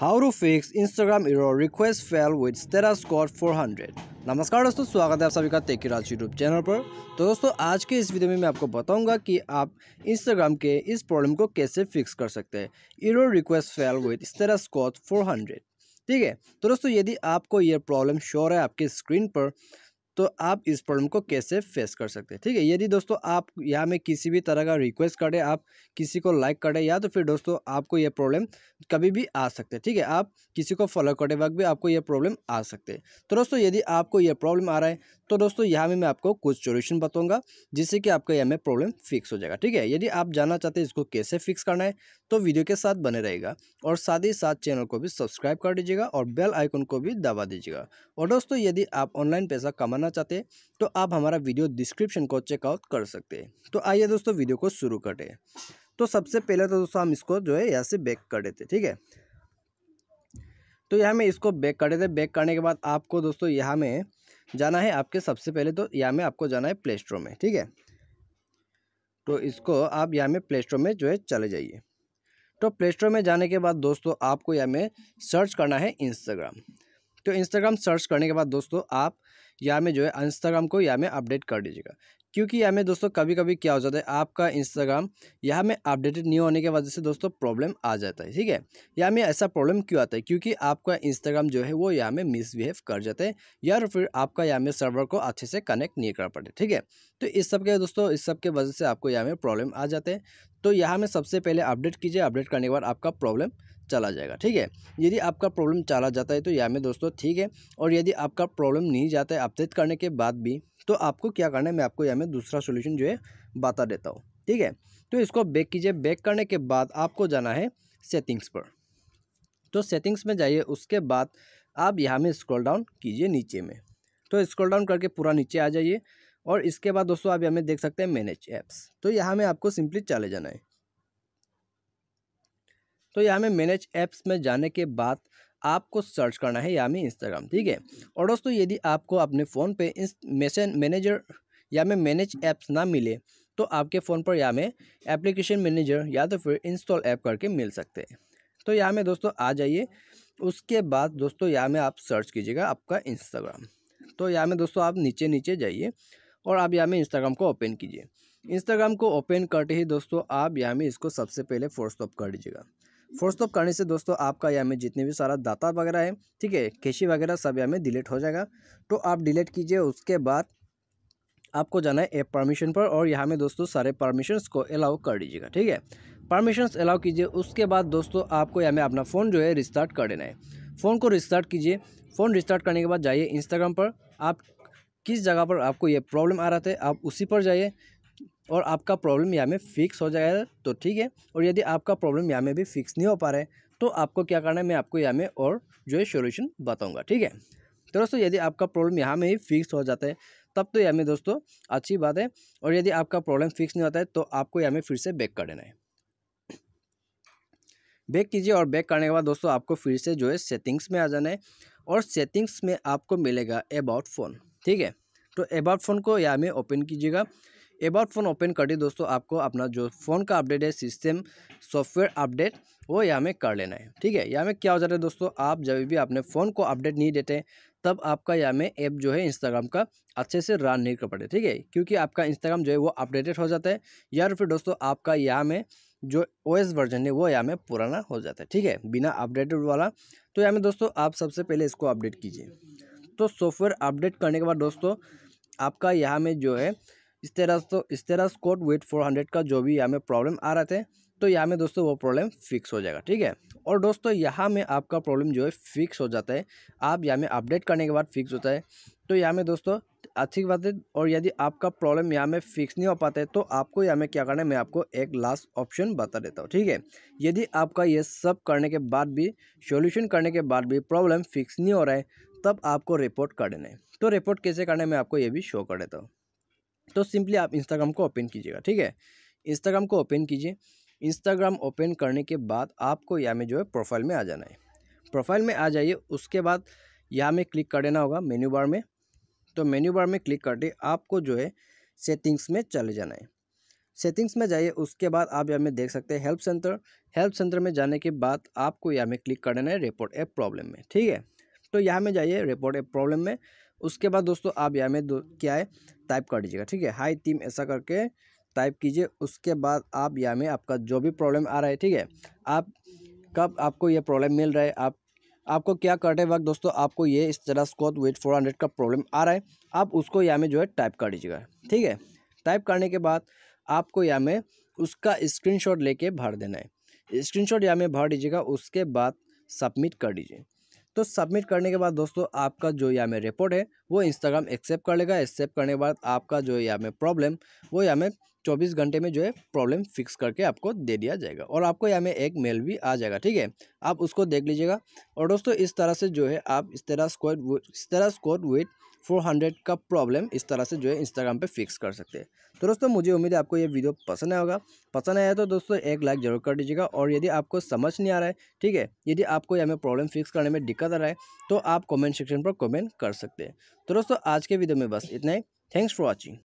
How to fix Instagram error request fail with status code 400 नमस्कार दोस्तों, स्वागत है आप सभी का तेकीराज यूट्यूब चैनल पर। तो दोस्तों, आज के इस वीडियो में मैं आपको बताऊँगा कि आप इंस्टाग्राम के इस प्रॉब्लम को कैसे फिक्स कर सकते हैं। Error request fail with status code 400 ठीक है तो दोस्तों, यदि आपको यह प्रॉब्लम शोर है आपके स्क्रीन पर तो आप इस प्रॉब्लम को कैसे फेस कर सकते हैं? ठीक है, यदि दोस्तों आप यहाँ में किसी भी तरह का रिक्वेस्ट करें आप किसी को लाइक करें या तो फिर दोस्तों आपको ये प्रॉब्लम कभी भी आ सकते हैं, ठीक है? आप किसी को फॉलो करते वक्त भी आपको ये प्रॉब्लम आ सकते हैं। तो दोस्तों यदि आपको ये प्रॉब्लम आ रहा है तो दोस्तों यहाँ में मैं आपको कुछ सोल्यूशन बताऊँगा, जिससे कि आपका यह में प्रॉब्लम फिक्स हो जाएगा, ठीक है? यदि आप जानना चाहते हैं इसको कैसे फिक्स करना है तो वीडियो के साथ बने रहेगा और साथ ही साथ चैनल को भी सब्सक्राइब कर दीजिएगा, और बेल आइकन को भी दबा दीजिएगा। और दोस्तों यदि आप ऑनलाइन पैसा कमाना चाहते हैं तो आप हमारा वीडियो डिस्क्रिप्शन को चेकआउट कर सकते हैं। तो आइए दोस्तों वीडियो को शुरू करते हैं। तो सबसे पहले तो दोस्तों हम इसको जो है यहाँ से बैक कर देते ठीक है? तो यहाँ में इसको बैक कर देते बैक करने के बाद आपको दोस्तों यहाँ में जाना है आपके सबसे पहले तो यहाँ में आपको जाना है प्ले स्टोर में, ठीक है? तो इसको आप यहाँ में प्ले स्टोर में जो है चले जाइए। तो प्ले स्टोर में जाने के बाद दोस्तों आपको यहाँ में सर्च करना है इंस्टाग्राम तो इंस्टाग्राम सर्च करने के बाद दोस्तों, आप यहाँ में जो है इंस्टाग्राम को यहाँ में अपडेट कर दीजिएगा। क्योंकि यहाँ में दोस्तों कभी कभी क्या हो जाता है, आपका इंस्टाग्राम यहाँ में अपडेटेड नहीं होने की वजह से दोस्तों प्रॉब्लम आ जाता है, ठीक है? यहाँ में ऐसा प्रॉब्लम क्यों आता है? क्योंकि आपका इंस्टाग्राम जो है वो यहाँ में मिसबिहेव कर जाते हैं या फिर आपका यहाँ में सर्वर को अच्छे से कनेक्ट नहीं कर पाते, ठीक है? तो इस सब के दोस्तों, इस सब के वजह से आपको यहाँ में प्रॉब्लम आ जाते हैं। तो यहाँ में सबसे पहले अपडेट कीजिए। अपडेट करने के बाद आपका प्रॉब्लम चला जाएगा, ठीक है? यदि आपका प्रॉब्लम चला जाता है तो यहाँ में दोस्तों, ठीक है? और यदि आपका प्रॉब्लम नहीं जाता है अपडेट करने के बाद भी तो आपको क्या करना है? मैं आपको यहाँ में दूसरा सोल्यूशन जो है बता देता हूँ, ठीक है? तो इसको बैक कीजिए। बैक करने के बाद आपको जाना है सेटिंग्स पर। तो सेटिंग्स में जाइए, उसके बाद आप यहाँ में स्क्रॉल डाउन कीजिए नीचे में। तो स्क्रॉल डाउन करके पूरा नीचे आ जाइए और इसके बाद दोस्तों आप यहाँ में देख सकते हैं मैनेज ऐप्स तो यहाँ में आपको सिंपली चले जाना है। तो यहाँ में मैनेज ऐप्स में जाने के बाद आपको सर्च करना है यहाँ में इंस्टाग्राम ठीक है? और दोस्तों, यदि आपको अपने फ़ोन पे इस मैसेज मैनेजर या में मैनेज ऐप्स ना मिले तो आपके फ़ोन पर यहाँ में एप्लीकेशन मैनेजर या तो फिर इंस्टॉल ऐप करके मिल सकते हैं। तो यहाँ में दोस्तों, आ जाइए। उसके बाद दोस्तों यहाँ में आप सर्च कीजिएगा आपका इंस्टाग्राम तो यहाँ में दोस्तों, आप नीचे नीचे जाइए और आप यहाँ में इंस्टाग्राम को ओपन कीजिए। इंस्टाग्राम को ओपन करते ही दोस्तों, आप यहाँ में इसको सबसे पहले फोर्स स्टॉप कर दीजिएगा। फोर्स स्टॉप करने से दोस्तों, आपका यहाँ में जितने भी सारा डाटा वगैरह है, ठीक है कैशी वगैरह सब यहाँ में डिलीट हो जाएगा। तो आप डिलीट कीजिए, उसके बाद आपको जाना है ऐप परमिशन पर और यहाँ में दोस्तों सारे परमिशंस को अलाउ कर दीजिएगा, ठीक है? परमिशंस अलाउ कीजिए, उसके बाद दोस्तों आपको यहाँ में अपना फ़ोन जो है रिस्टार्ट कर देना है। फ़ोन को रिस्टार्ट कीजिए। फ़ोन रिस्टार्ट करने के बाद जाइए इंस्टाग्राम पर। आप किस जगह पर आपको ये प्रॉब्लम आ रहा था, आप उसी पर जाइए। और आपका प्रॉब्लम यहाँ में फिक्स हो जाएगा तो ठीक है। और यदि आपका प्रॉब्लम यहाँ में भी फिक्स नहीं हो पा रहा है तो आपको क्या करना है, मैं आपको यहाँ में और जो है सोल्यूशन बताऊँगा, ठीक है। तो दोस्तों, यदि आपका प्रॉब्लम यहाँ में ही फिक्स हो जाता है, तब तो यहाँ में दोस्तों अच्छी बात है। और यदि आपका प्रॉब्लम फिक्स नहीं होता है तो आपको यहाँ में फिर से बैक कर देना है। बैक कीजिए और बैक करने के बाद दोस्तों आपको फिर से जो है सेटिंग्स में आ जाना है और सेटिंग्स में आपको मिलेगा अबाउट फ़ोन ठीक है। तो अबाउट फ़ोन को यहाँ में ओपन कीजिएगा। अबाउट फ़ोन ओपन कर दिए दोस्तों, आपको अपना जो फ़ोन का अपडेट है, सिस्टम, सॉफ्टवेयर अपडेट, वो यहाँ में कर लेना है। ठीक है, यहाँ में क्या हो जाता है दोस्तों, आप जब भी अपने फ़ोन को अपडेट नहीं देते, तब आपका यहाँ में ऐप जो है इंस्टाग्राम का अच्छे से रन नहीं कर पाते। ठीक है, क्योंकि आपका इंस्टाग्राम जो है वो अपडेटेड हो जाता है, या फिर दोस्तों आपका यहाँ में जो ओएस वर्जन है, वो यहाँ में पुराना हो जाता है। ठीक है, बिना अपडेटेड वाला। तो यहाँ में दोस्तों, आप सबसे पहले इसको अपडेट कीजिए। तो सॉफ्टवेयर अपडेट करने के बाद दोस्तों, आपका यहाँ में जो है इस तरह तो इस तरह कोड वेट फोर हंड्रेड का जो भी यहाँ में प्रॉब्लम आ रहा थे तो यहाँ में दोस्तों वो प्रॉब्लम फिक्स हो जाएगा, ठीक है? और दोस्तों यहाँ में आपका प्रॉब्लम जो है फिक्स हो जाता है। आप यहाँ में अपडेट करने के बाद फिक्स होता है। तो यहाँ में दोस्तों, अच्छी बात है, और यदि आपका प्रॉब्लम यहाँ में फिक्स नहीं हो पाता है तो आपको यहाँ में क्या करना है, मैं आपको एक लास्ट ऑप्शन बता देता हूँ, ठीक है? यदि आपका ये सब करने के बाद भी सोल्यूशन करने के बाद भी प्रॉब्लम फिक्स नहीं हो रहा है, तब आपको रिपोर्ट कर देना है। तो रिपोर्ट कैसे करना है, मैं आपको ये भी शो कर देता हूँ। तो सिंपली आप इंस्टाग्राम को ओपन कीजिएगा, ठीक है? इंस्टाग्राम को ओपन कीजिए। इंस्टाग्राम ओपन करने के बाद आपको यहाँ में जो है प्रोफ़ाइल में आ जाना है। प्रोफ़ाइल में आ जाइए, उसके बाद यहाँ में क्लिक कर देना होगा मेन्यू बार में। तो मेन्यू बार में क्लिक करके आपको जो है सेटिंग्स में चले जाना है। सेटिंग्स में जाइए, उसके बाद आप यहाँ में देख सकते हैं हेल्प सेंटर हेल्प सेंटर में जाने के बाद आपको यहाँ में क्लिक कर देना है रिपोर्ट ए प्रॉब्लम में, ठीक है? तो यहाँ में जाइए रिपोर्ट ए प्रॉब्लम में। उसके बाद दोस्तों आप यहाँ में क्या है? टाइप कर दीजिएगा, ठीक है? हाई टीम ऐसा करके टाइप कीजिए, उसके बाद आप यहाँ में आपका जो भी प्रॉब्लम आ रहा है, ठीक है? आप, कब आपको ये प्रॉब्लम मिल रहा है, आप, आपको क्या करते वक्त दोस्तों आपको ये इस तरह स्कॉट वेट फोर हंड्रेड का प्रॉब्लम आ रहा है, आप उसको यहाँ में जो है टाइप कर दीजिएगा, ठीक है? टाइप करने के बाद आपको यहाँ में उसका स्क्रीनशॉट लेके भर देना है। स्क्रीनशॉट यहाँ में भर दीजिएगा, उसके बाद सबमिट कर दीजिए। तो सबमिट करने के बाद दोस्तों आपका जो यहाँ में रिपोर्ट है, वो इंस्टाग्राम एक्सेप्ट कर लेगा। एक्सेप्ट करने के बाद आपका जो यहाँ में प्रॉब्लम वो यहाँ में चौबीस घंटे में जो है प्रॉब्लम फिक्स करके आपको दे दिया जाएगा और आपको यहाँ में एक मेल भी आ जाएगा, ठीक है? आप उसको देख लीजिएगा। और दोस्तों, इस तरह से जो है आप इस तरह स्कोर इस तरह स्कोर विथ फोर हंड्रेड का प्रॉब्लम इस तरह से जो है इंस्टाग्राम पे फिक्स कर सकते हैं। तो दोस्तों, मुझे उम्मीद है आपको ये वीडियो पसंद आया होगा। पसंद आया तो दोस्तों, एक लाइक ज़रूर कर दीजिएगा और यदि आपको समझ नहीं आ रहा है, ठीक है? यदि आपको यहाँ में प्रॉब्लम फिक्स करने में दिक्कत आ रहा है तो आप कॉमेंट सेक्शन पर कॉमेंट कर सकते हैं। तो दोस्तों, आज के वीडियो में बस इतना ही। Thanks for watching